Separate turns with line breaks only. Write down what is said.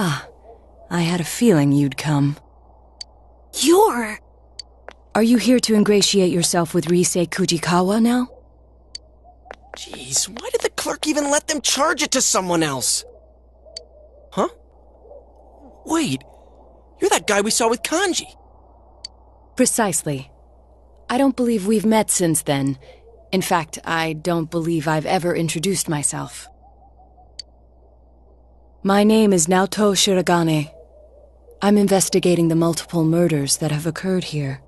Ah, I had a feeling you'd come.
You're...
Are you here to ingratiate yourself with Rise Kujikawa now?
Jeez, why did the clerk even let them charge it to someone else? Huh? Wait, you're that guy we saw with Kanji.
Precisely. I don't believe we've met since then. In fact, I don't believe I've ever introduced myself. My name is Naoto Shirogane. I'm investigating the multiple murders that have occurred here.